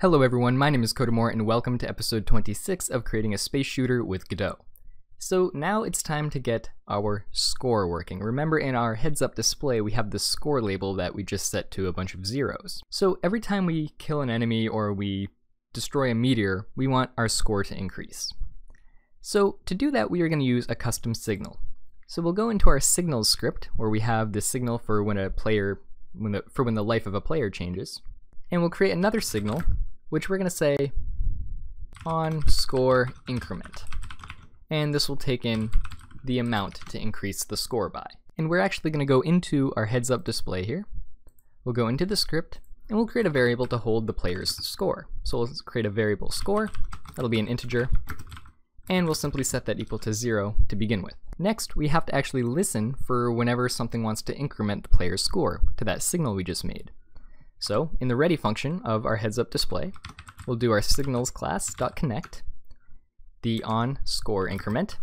Hello everyone, my name is CodeNMore and welcome to episode 26 of creating a space shooter with Godot. So now it's time to get our score working. Remember in our heads up display we have the score label that we just set to a bunch of zeros. So every time we kill an enemy or we destroy a meteor, we want our score to increase. So to do that we are going to use a custom signal. So we'll go into our signals script where we have the signal for when a player when the, for when the life of a player changes. And we'll create another signal which we're going to say on score increment. And this will take in the amount to increase the score by. And we're actually going to go into our heads up display here. We'll go into the script and we'll create a variable to hold the player's score. So we'll create a variable score, that'll be an integer, and we'll simply set that equal to zero to begin with. Next, we have to actually listen for whenever something wants to increment the player's score to that signal we just made. So in the ready function of our heads up display, we'll do our signals class dot connect the on score increment,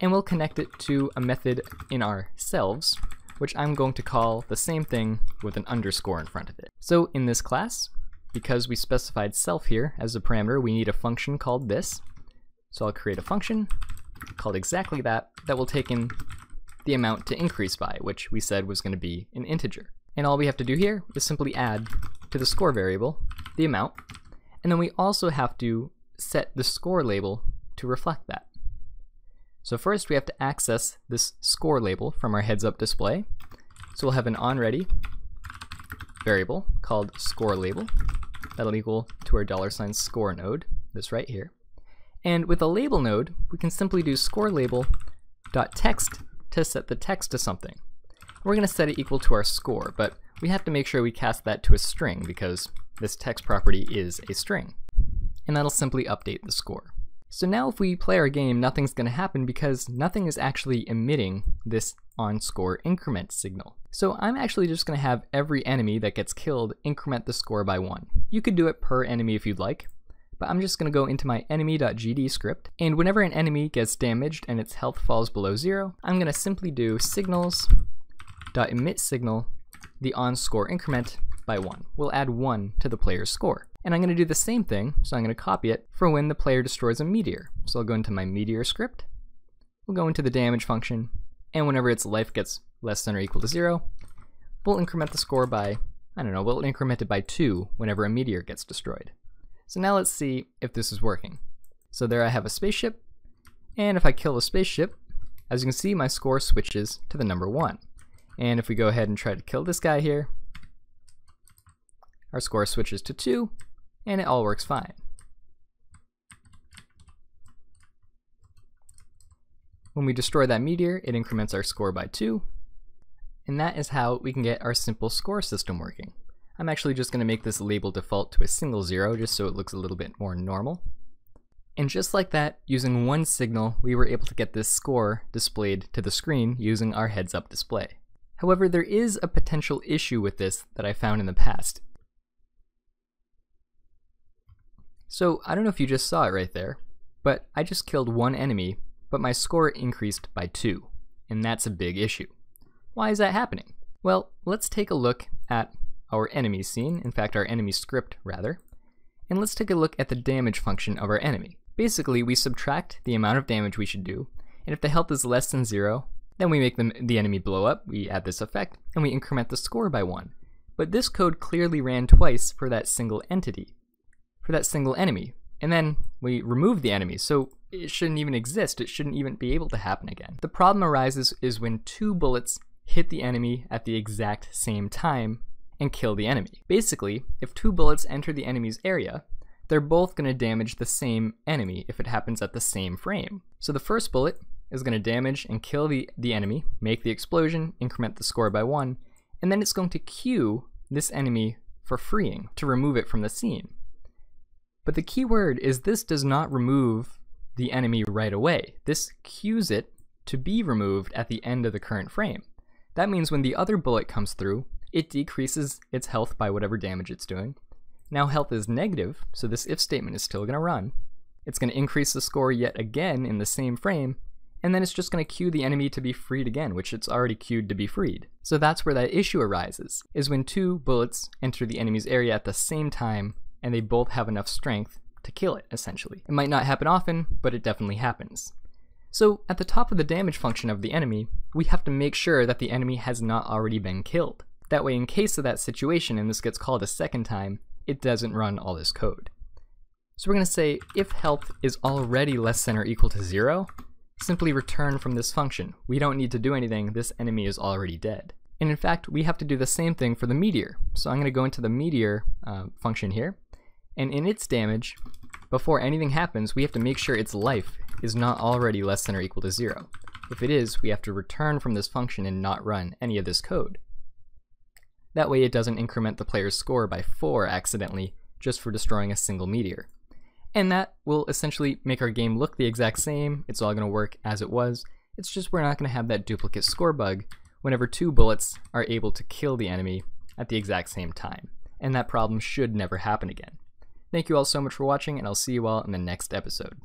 and we'll connect it to a method in ourselves, which I'm going to call the same thing with an underscore in front of it. So in this class, because we specified self here as a parameter, we need a function called this. So I'll create a function called exactly that, that will take in the amount to increase by, which we said was going to be an integer. And all we have to do here is simply add to the score variable the amount, and then we also have to set the score label to reflect that. So first we have to access this score label from our heads up display. So we'll have an onReady variable called score label. That'll equal to our dollar sign score node, this right here. And with a label node, we can simply do score label dot text to set the text to something. We're going to set it equal to our score, but we have to make sure we cast that to a string because this text property is a string. And that'll simply update the score. So now if we play our game, nothing's going to happen because nothing is actually emitting this on score increment signal. So I'm actually just going to have every enemy that gets killed increment the score by one. You could do it per enemy if you'd like, but I'm just going to go into my enemy.gd script, and whenever an enemy gets damaged and its health falls below zero, I'm going to simply do signals dot emit signal the on score increment by 1. We'll add 1 to the player's score. And I'm going to do the same thing, so I'm going to copy it for when the player destroys a meteor. So I'll go into my meteor script, we'll go into the damage function, and whenever its life gets less than or equal to 0, we'll increment the score by, I don't know, we'll increment it by 2 whenever a meteor gets destroyed. So now let's see if this is working. So there I have a spaceship, and if I kill the spaceship, as you can see my score switches to the number 1. And if we go ahead and try to kill this guy here, our score switches to 2, and it all works fine. When we destroy that meteor, it increments our score by 2, and that is how we can get our simple score system working. I'm actually just going to make this label default to a single zero just so it looks a little bit more normal. And just like that, using one signal, we were able to get this score displayed to the screen using our heads-up display. However, there is a potential issue with this that I found in the past. So, I don't know if you just saw it right there, but I just killed one enemy, but my score increased by two, and that's a big issue. Why is that happening? Well, let's take a look at our enemy scene, in fact our enemy script rather, and let's take a look at the damage function of our enemy. Basically, we subtract the amount of damage we should do, and if the health is less than zero, then we make them, the enemy blow up, we add this effect, and we increment the score by one. But this code clearly ran twice for that single entity, for that single enemy. And then we remove the enemy, so it shouldn't even exist, it shouldn't even be able to happen again. The problem arises is when two bullets hit the enemy at the exact same time and kill the enemy. Basically, if two bullets enter the enemy's area, they're both going to damage the same enemy if it happens at the same frame. So the first bullet is going to damage and kill the, the enemy, make the explosion, increment the score by one, and then it's going to queue this enemy for freeing to remove it from the scene. But the key word is this does not remove the enemy right away. This queues it to be removed at the end of the current frame. That means when the other bullet comes through, it decreases its health by whatever damage it's doing. Now health is negative, so this if statement is still going to run. It's going to increase the score yet again in the same frame, and then it's just going to queue the enemy to be freed again, which it's already queued to be freed. So that's where that issue arises, is when two bullets enter the enemy's area at the same time and they both have enough strength to kill it, essentially. It might not happen often, but it definitely happens. So at the top of the damage function of the enemy, we have to make sure that the enemy has not already been killed. That way in case of that situation and this gets called a second time, it doesn't run all this code. So we're going to say if health is already less than or equal to zero, simply return from this function. We don't need to do anything, this enemy is already dead. And in fact, we have to do the same thing for the meteor. So I'm going to go into the meteor uh, function here, and in its damage, before anything happens, we have to make sure its life is not already less than or equal to zero. If it is, we have to return from this function and not run any of this code. That way it doesn't increment the player's score by 4 accidentally just for destroying a single meteor. And that will essentially make our game look the exact same, it's all going to work as it was, it's just we're not going to have that duplicate score bug whenever two bullets are able to kill the enemy at the exact same time. And that problem should never happen again. Thank you all so much for watching, and I'll see you all in the next episode.